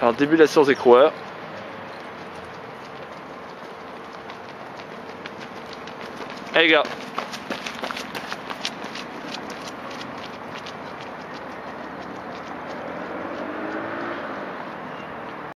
Alors début de la séance des coureurs. Allez gars